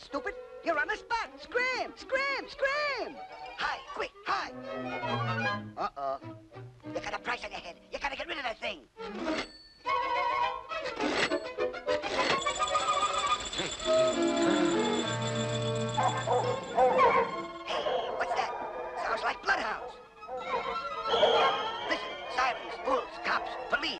stupid. You're on the spot. Scram, scram, scram. Hi, quick, hi. Uh-oh. You got a price on your head. You gotta get rid of that thing. Hey, what's that? Sounds like bloodhounds. Listen, sirens, wolves, cops, police.